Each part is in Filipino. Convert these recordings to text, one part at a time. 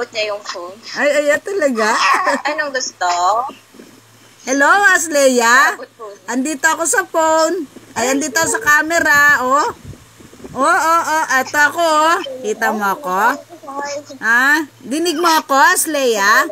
Inabot niya yung phone. Ay, ay, talaga. Anong gusto? Hello, Asleya. Andito ako sa phone. Ay, andito ako sa camera, oh. Oh, oh, oh. Ito ako, oh. Kita mo ako? Ha? Dinig mo ako, Asleya?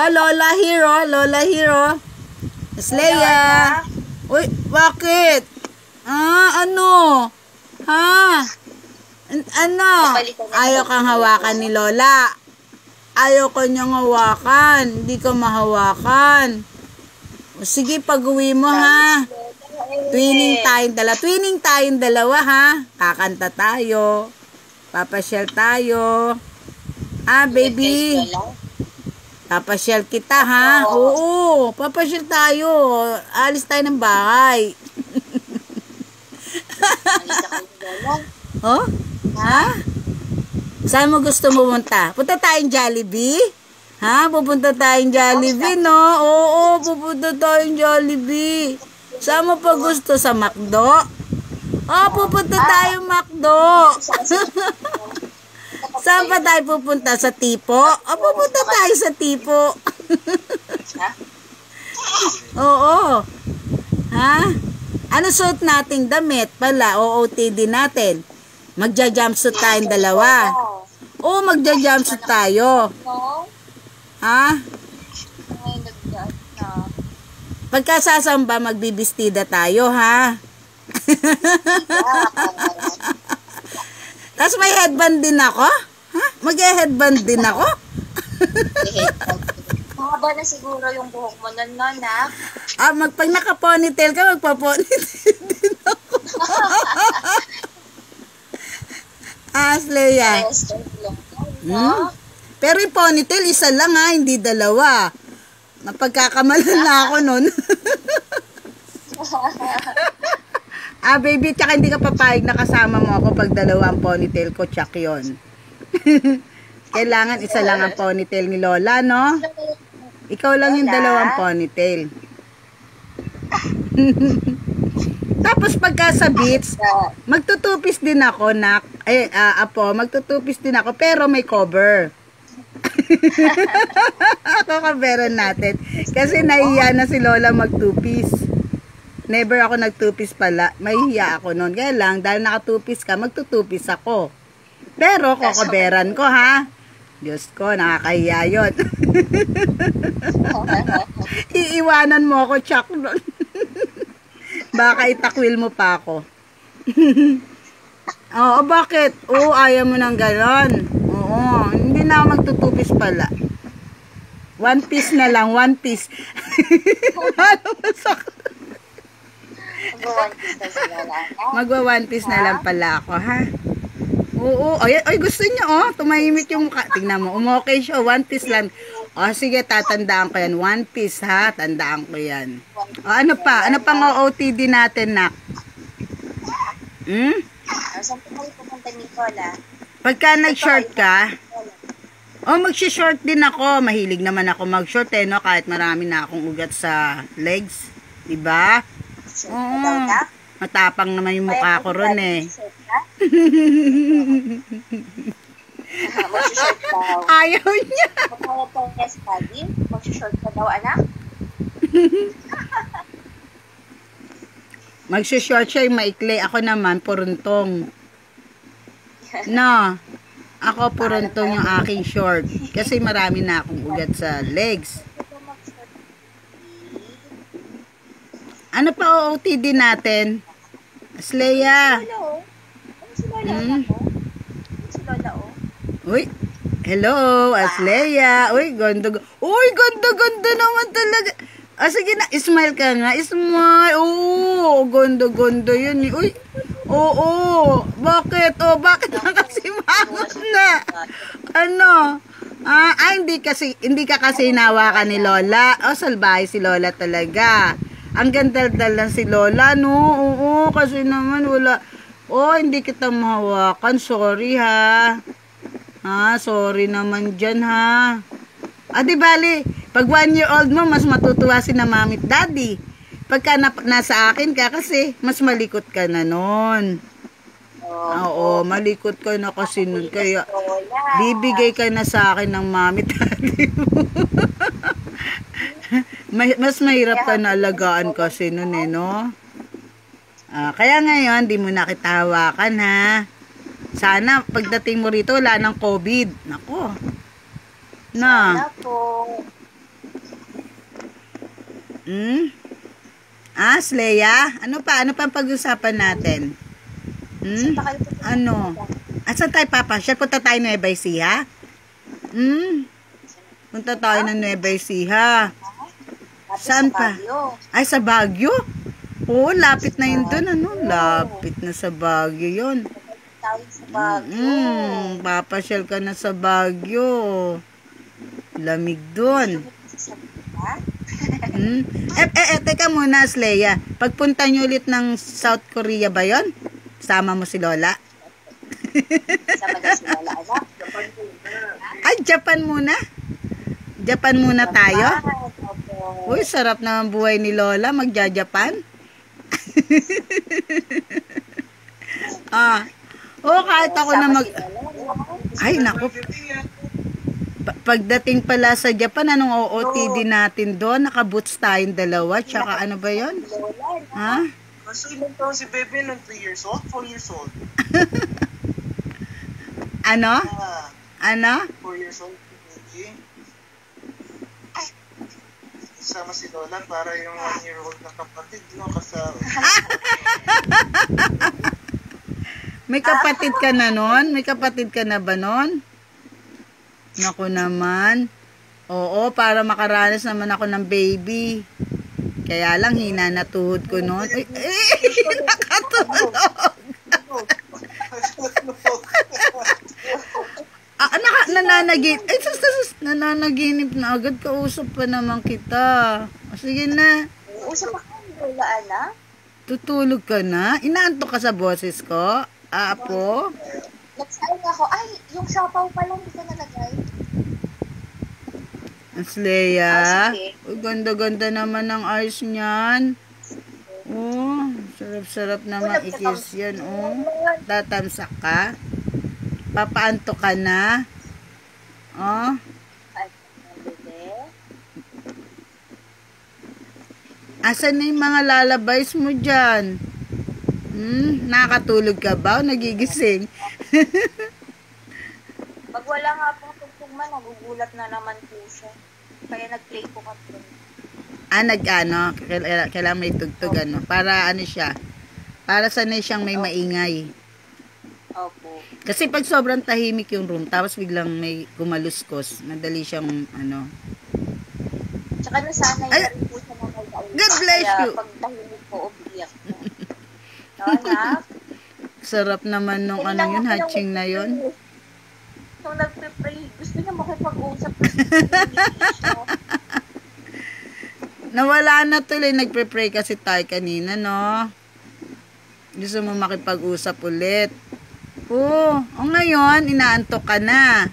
Oh, Lola Hero, Lola Hero. Asleya. Uy, bakit? Ah, ano? Ha? An- ano? Ayaw kang hawakan ni Lola. Ayaw ko niyang hawakan. Hindi ko mahawakan. Sige, pag-uwi mo ha. Twinning tayong dalawa. Twinning tayong dalawa ha. Kakanta tayo. Papasyal tayo. Ah, baby. Papasyal kita ha. Oo, papasyal tayo. Alis tayo ng bahay. Alis ako Lola. Oh? Ha? Saan mo gusto pumunta? Punta tayong Jollibee? Ha? Pupunta tayong Jollibee, no? Oo, pupunta tayong Jollibee. Saan mo pa gusto? Sa McDo? Oh, pupunta tayong McDo. Saan pa tayo pupunta? Sa Tipo? Oh, pupunta tayo sa Tipo. Oo. Ha? Ano suot nating damit pala? OOTD natin. Magja-jumpsuit tayong dalawa. Oo, magja-jumpsuit tayo. Ha? Pagkasasamba, magbibistida tayo, ha? Tapos may headband din ako? Ha? Mag-headband din ako? Mahaba na siguro yung buhok mo nun, no, na? Ah, mag, pag naka-ponytail ka, magpa-ponytail din ako. Asleya. Yes, lang. Hmm? Pero yung ponytail, isa lang ha, hindi dalawa. Napagkakamalan na ako nun. ah, baby, tsaka hindi ka papayag na kasama mo ako pag dalawa ang ponytail ko, tsak yun. Kailangan isa lang ang ponytail ni Lola, no? Ikaw lang yung dalawang ponytail. Tapos pagka sa beach, magtutupis din ako, nak. Ay, ah, apo, magtutupis din ako, pero may cover. ako kaberan natin. Kasi nahiya na si Lola magtupis. Never ako nagtupis pala. Mahihiya ako noon. Kaya lang, dahil nakatupis ka, magtutupis ako. Pero, kokoberan ko, ha? Diyos ko, nakakahiya yun. Iiwanan mo ako, Chuck. Baka itakwil mo pa ako. Oo, bakit? Oo, ayaw mo ng ganon. Oo, hindi na ako magtutupis pala. One piece na lang, one piece. ano masakit? Mag-one piece na sila. Magwa one piece na lang pala ako, ha? Oo, ay, ay gusto niyo, oh, tumahimik yung mukha. Tingnan mo, umokay siya, one piece lang. O, sige, tatandaan ko yan. One piece, ha? Tandaan ko yan. O, ano pa? Ano pang OOTD natin, nak? Hmm? Ah, Saan po kayo pupunta, Nicola? Pagka nag-short ka, oh, mag-short din ako. Mahilig naman ako mag-short, eh, no? Kahit marami na akong ugat sa legs. Diba? Short Oo. Matapang naman yung mukha ko ron, eh. Mag-short daw. Ayaw niya. Mag-short ka daw, anak? Mag-short siya yung maikli. Ako naman, puruntong. No. Ako puruntong yung aking short. Kasi marami na akong ugat sa legs. Ano pa OOTD natin? Asleya. Lola, oh. Ano si Lola, Hmm? si Lola? Uy. Hello, Asleya. Uy, ganda. Uy, ganda, ganda naman talaga. Ah, sige na, smile ka nga. Smile. Oo, ganda yun. Uy, oo. Bakit? Oh, bakit na kasi mangot na? Ano? Ah, ah, hindi kasi, hindi ka kasi hinawakan ni Lola. Oh, salbahe si Lola talaga. Ang ganda-dal lang si Lola, no? Oo, kasi naman wala. Oh, hindi kita mahawakan. Sorry, ha. Ha, sorry naman dyan, ha. Ah, di bali, pag one year old mo, mas matutuwa si na mami at daddy. Pagka na, nasa akin ka kasi, mas malikot ka na nun. Oo, malikot ka na kasi nun. Kaya, bibigay ka na sa akin ng mami daddy mo. Mas mahirap ka na alagaan kasi nun eh, no? Ah, kaya ngayon, di mo na kita hawakan, ha? Sana, pagdating mo rito, wala ng COVID. Nako. Na. Sana po. Hmm? Ah, Sleya? Ano pa? Ano pa ang pag-usapan natin? Hmm? Saan pa kayo pupunta? Ano? Asan tayo papasyal? Punta tayo Nueva Ecija? Hmm? Punta tayo ng Nueva Ecija. Saan sa pa? Ay, sa Baguio? Oo, lapit na yun dun, ano? Lapit na sa Baguio yun. Hmm, papasyal ka na sa Baguio. Lamig dun. Hmm? Eh, eh, eh, teka muna, Sleya. Pagpunta nyo ulit ng South Korea ba yon? Sama mo si Lola? Sama na si Lola, anak. Ay, Japan muna? Japan muna tayo? Uy, sarap naman buhay ni Lola, magja-Japan. ah. Oo, kahit ako na mag... Ay, naku. Pa- pagdating pala sa Japan, anong OOTD natin doon? Naka-boots tayong dalawa, tsaka ano ba yon? Ha? Kasi ilang taon si Bebe nung 3 years old, 4 years old. Ano? Ah, Ano? 4 years old si Bebe. Sama si Lola para yung 1 year old na kapatid, no? Kasama. May kapatid ka na nun? May kapatid ka na ba nun? Naku naman. Oo, para makaranas naman ako ng baby. Kaya lang, hina na tuhod ko nun. Ay, ay, nakatulog. Ah, naka, nananaginip. Ay, sus, sus, sus, nananaginip na agad. Kausap pa naman kita. O, sige na. Usap ako Lola, anak. Tutulog ka na? Inaantok ka sa boses ko? Ah, Apo? Nagsaing ako, ay, yung sapaw pa lang dito nalagay. Asleya. Ah, sige. Uy, ganda-ganda naman ng eyes niyan. Oh, sarap-sarap naman ikis yan, oh. Tatamsak ka. Papaanto ka na. Oh, asan na yung mga lalabays mo dyan? Hmm, nakakatulog ka ba o nagigising? Pag wala nga pong tugtugman, nagugulat na naman po siya. Kaya nag-play po kami. ah, nag ano, kailangan, may tugtog ano, para ano siya, para sanay siyang may maingay. Opo. Kasi pag sobrang tahimik yung room, tapos biglang may gumaluskos, madali siyang ano. Tsaka nasanay Ay! na rin po siya kausap. God bless Kaya you. pag tahimik po, umiyak na. No, anak? Sarap naman nung ano yun, hatching na yun. Nung nagpe-pray, gusto niya makipag-usap. Nawala na tuloy, nagpe-pray kasi tayo kanina, no? Gusto mo makipag-usap ulit. Oo, oh, ngayon, inaantok ka na.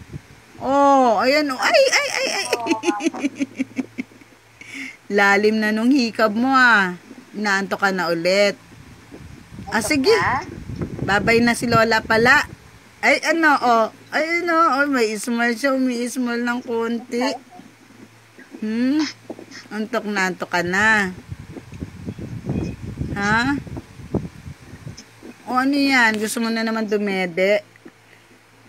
Oh, ayan, oh, ay, ay, ay, ay. Lalim na nung hikab mo, ah. Inaantok ka na ulit. Ah, sige. Babay na si Lola pala. Ay, ano, oh. Ay, ano, oh, may smile siya. Umi-smile ng konti. Hmm? Antok na antok ka na. Ha? O ano yan? Gusto mo na naman dumede?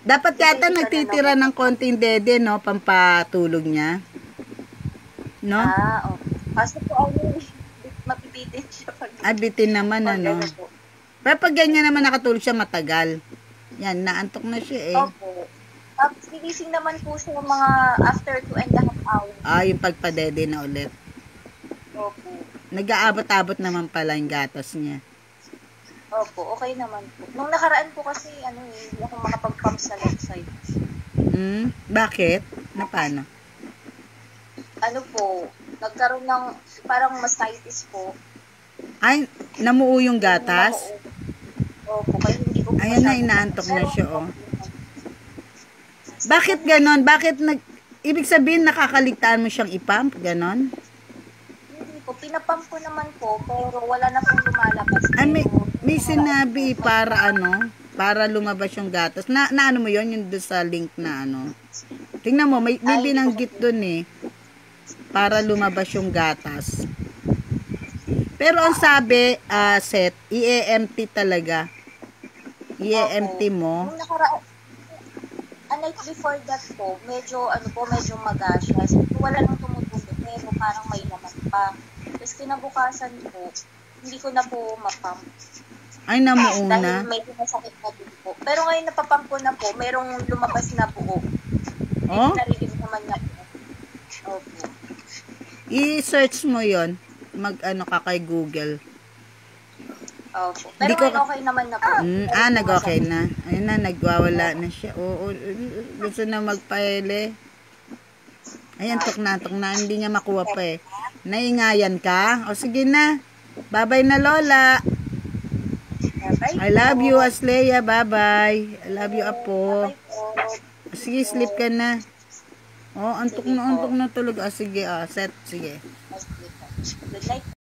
Dapat yata nagtitira ng konting dede, no? Pampatulog niya. No? Ah, oh. Kaso po, ano, mapipitin siya pag Abitin naman, ano? Pero pag ganyan naman nakatulog siya matagal. Yan, naantok na siya eh. Opo. Tapos, gigising naman po siya mga after two and a half hours. Ah, yung pagpadede na ulit. Opo. Nag-aabot-abot naman pala yung gatas niya. Opo, okay naman po. Nung nakaraan po kasi, ano eh, hindi ako makapag-pump sa left side. Hmm? Bakit? Na paano? Ano po, nagkaroon ng parang mastitis po. Ay, namuo yung gatas? Opo, kaya hindi Ayan na, inaantok na siya, oh. Bakit ganon? Bakit nag... Ibig sabihin, nakakaligtaan mo siyang ipump? Ganon? Hindi po, pinapump ko naman po, pero wala na pong lumalabas. Ay, may, may sinabi para ano? para lumabas yung gatas. Na, na ano mo yon yung doon sa link na ano. Tingnan mo, may, may Ay, binanggit doon eh. Para lumabas yung gatas. Pero ang sabi, ah, set, i-empty talaga. I-empty mo. Nung nakaraan, a night before that po, medyo, ano po, medyo magasya. So, wala nang tumutubo, pero parang may laman pa. Tapos kinabukasan po, hindi ko na po mapump. Ay, namuuna. Dahil may masakit na din po. Pero ngayon napapump ko na po, merong lumabas na buo. Oh? Narinig naman na po. Opo. I-search mo yon Mag ano ka kay Google. Opo. Pero ko- okay naman na po. Mm, ah, nag-okay na. Ayun na, nagwawala na siya. Oo, gusto na magpaele. Ayan, tok na, tok na. Hindi niya makuha pa eh. Naingayan ka? O sige na. Bye-bye na, Lola. I love you, Asleya. Bye-bye. I love you, Apo. Sige, sleep ka na. Oh, antok na, antok na tulog. Ah, sige, ah, set. Sige. Good night.